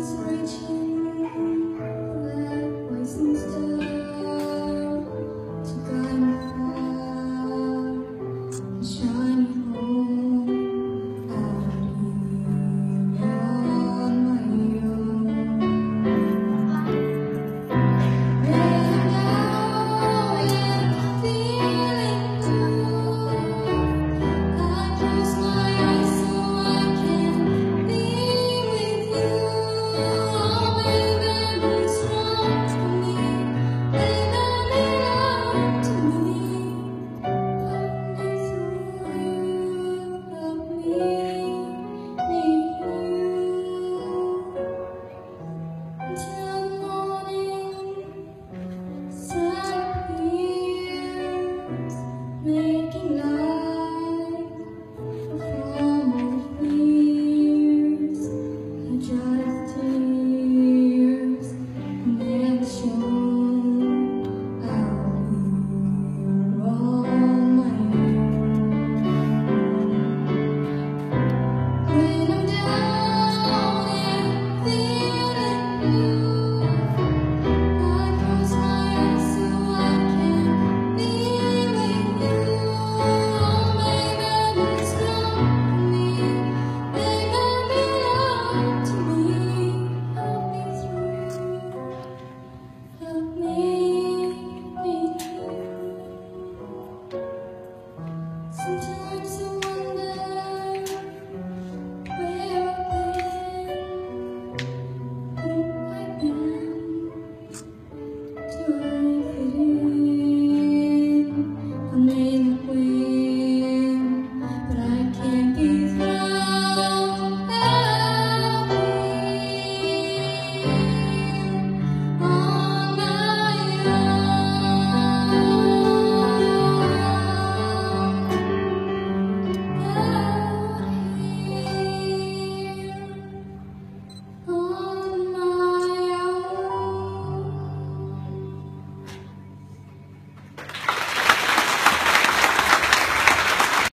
Christ.